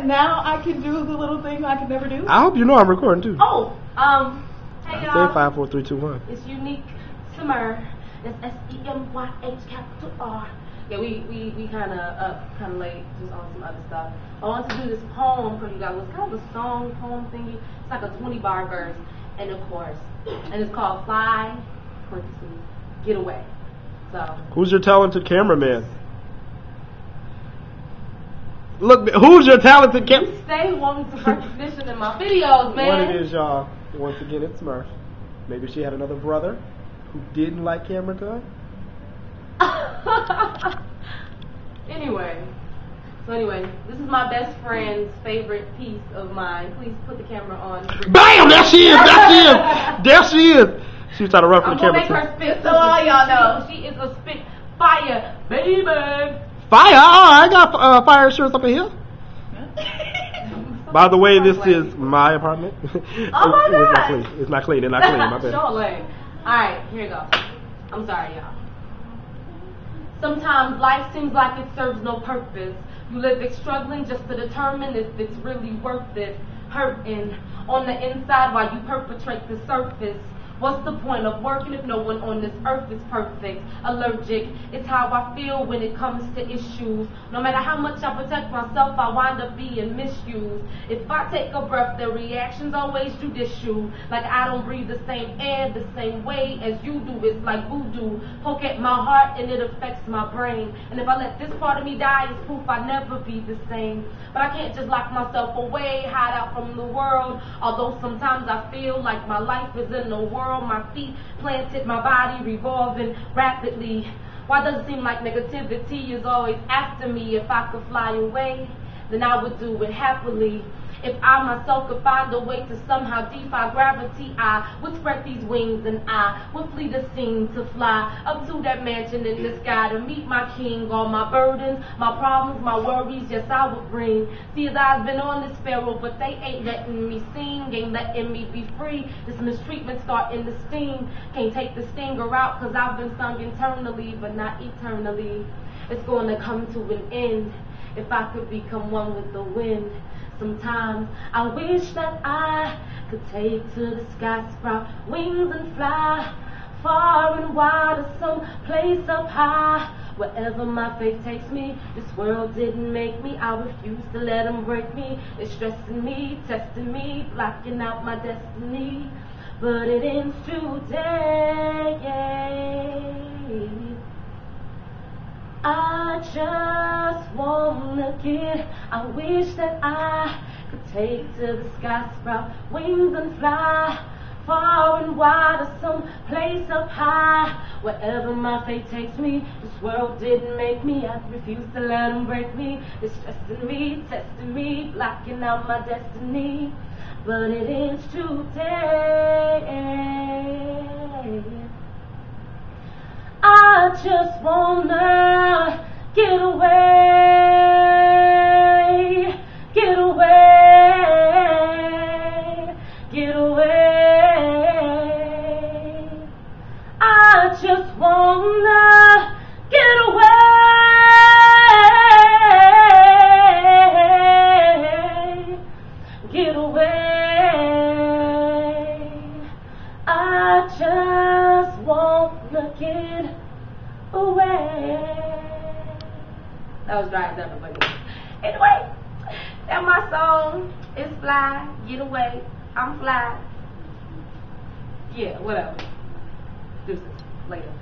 that now I can do the little thing I could never do? I hope you know I'm recording too. Oh, um, hey y'all. said five, four, three, two, one. It's Younique semyhR. That's S E M Y H capital R. Yeah, we we, we kind of up kind of late, just on some other stuff. I want to do this poem for you guys. It's kind of a song poem thingy. It's like a 20 bar verse and a chorus, and it's called Fly, parentheses, Get Away. So Who's your talented cameraman? Look, who's your talented cam? you stay wanting some recognition in my videos, man. What it is, y'all? Once again, it's Smurf. Maybe she had another brother who didn't like camera time. anyway, so anyway, this is my best friend's favorite piece of mine. Please put the camera on. Bam! There she is. There she is. There she is. She was trying to run for I'm the gonna camera. make her spit so all y'all know she is a spit fire, baby. Fire! Oh, I got uh, fire insurance up in here. By the way, this is my apartment. Oh my It's not clean. It's not clean. It's not clean. My bad. Short leg. All right, here you go. I'm sorry, y'all. Sometimes life seems like it serves no purpose. You live it struggling just to determine if it's really worth it. Hurting on the inside while you perpetrate the surface. What's the point of working if no one on this earth is perfect? Allergic, it's how I feel when it comes to issues. No matter how much I protect myself, I wind up being misused. If I take a breath, the reaction's always judicial. Like I don't breathe the same air the same way as you do. It's like voodoo. Poke at my heart and it affects my brain. And if I let this part of me die, it's proof I'll never be the same. But I can't just lock myself away, hide out from the world. Although sometimes I feel like my life is in the world. My feet planted, my body revolving rapidly. Why does it seem like negativity is always after me? If I could fly away, then I would do it happily. If I myself could find a way to somehow defy gravity, I would spread these wings and I would flee the scene to fly up to that mansion in the sky to meet my king. All my burdens, my problems, my worries, yes, I would bring. See, his eyes been on this sparrow, but they ain't letting me sing, ain't letting me be free. This mistreatment starting to sting. Can't take the stinger out, cause I've been sung internally, but not eternally. It's gonna come to an end if I could become one with the wind. Sometimes I wish that I could take to the sky, sprout wings and fly far and wide to some place up high. Wherever my faith takes me, this world didn't make me. I refuse to let them break me. It's stressing me, testing me, blocking out my destiny. But it ends today. I just wanna get. I wish that I could take to the sky, sprout wings and fly far and wide to some place up high. Wherever my fate takes me, this world didn't make me. I refuse to let them break me. It's stressing me, testing me, blocking out my destiny. But it ends today. I just wanna get away, just wanna get away, get away. I just wanna get away. That was dry as ever, but anyway, that's my song. It's fly, get away. I'm fly. Yeah, whatever. Deuces. Later.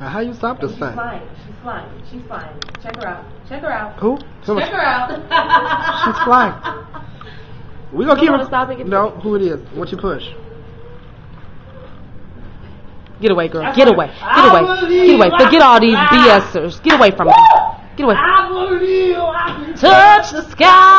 Now, how you stop this She's thing? flying. She's flying. She's flying. Check her out. Check her out. Who? Someone- Check her out. She's flying. We gonna keep wanna her. stop and get No, who it is? What you push? Get away, girl. Get away. Get away. Get away. Forget all these BSers. Get away from me. Get away. I believe I can Touch the sky.